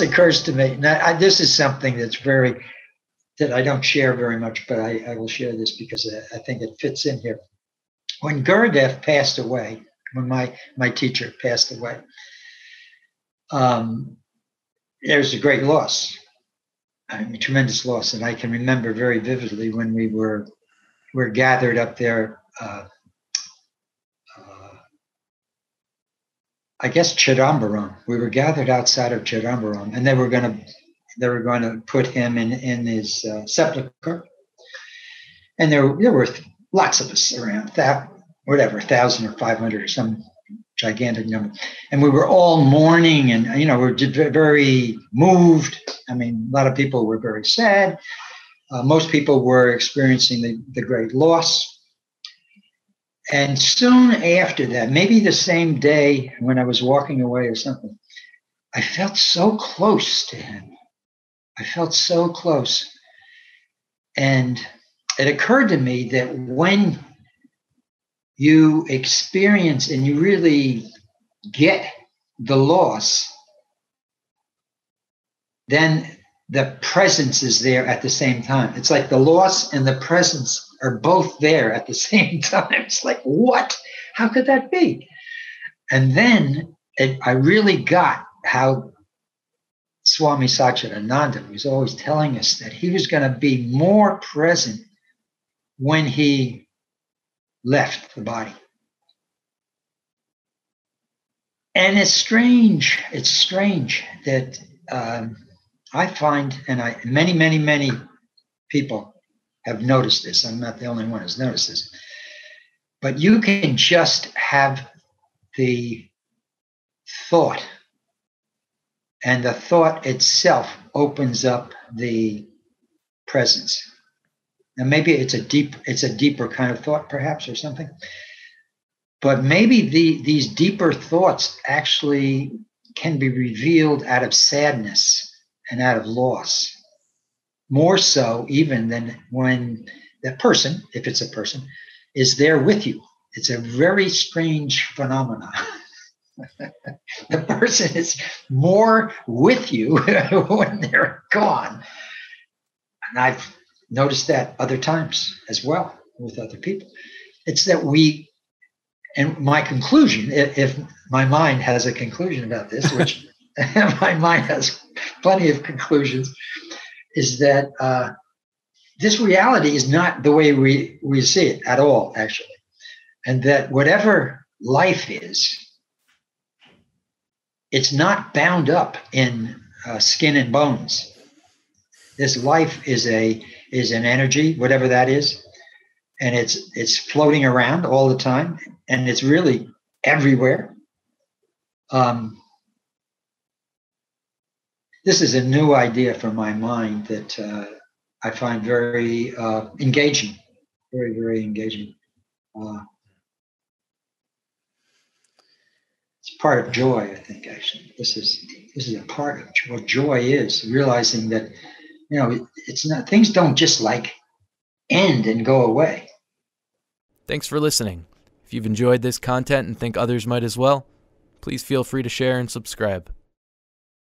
occurs to me. Now, I, this is something that's very that I don't share very much, but I, I will share this because I, I think it fits in here. When Gurudev passed away, when my my teacher passed away, um, there was a great loss, I mean, tremendous loss, and I can remember very vividly when we were were gathered up there. Uh, I guess Chidambaram. We were gathered outside of Chidambaram, and they were going to they were going to put him in in his uh, sepulcher, and there there were lots of us around that whatever thousand or five hundred or some gigantic number, and we were all mourning, and you know we are very moved. I mean, a lot of people were very sad. Uh, most people were experiencing the, the great loss. And soon after that, maybe the same day when I was walking away or something, I felt so close to him. I felt so close. And it occurred to me that when you experience and you really get the loss, then the presence is there at the same time. It's like the loss and the presence are both there at the same time. It's like, what? How could that be? And then it, I really got how Swami Satchidananda was always telling us that he was going to be more present when he left the body. And it's strange, it's strange that um, I find, and I many, many, many people have noticed this. I'm not the only one who's noticed this. But you can just have the thought and the thought itself opens up the presence and maybe it's a deep it's a deeper kind of thought perhaps or something but maybe the these deeper thoughts actually can be revealed out of sadness and out of loss more so even than when that person if it's a person is there with you it's a very strange phenomenon the person is more with you when they're gone. And I've noticed that other times as well with other people. It's that we, and my conclusion, if, my mind has a conclusion about this, which my mind has plenty of conclusions, is that uh, this reality is not the way we, we see it at all, actually. And that whatever life is, it's not bound up in uh, skin and bones. This life is a is an energy, whatever that is, and it's it's floating around all the time, and it's really everywhere. Um, this is a new idea for my mind that uh, I find very uh, engaging, very very engaging. Uh, it's part of joy i think actually. This is this is a part of what joy is realizing that you know it's not things don't just like end and go away. Thanks for listening. If you've enjoyed this content and think others might as well please feel free to share and subscribe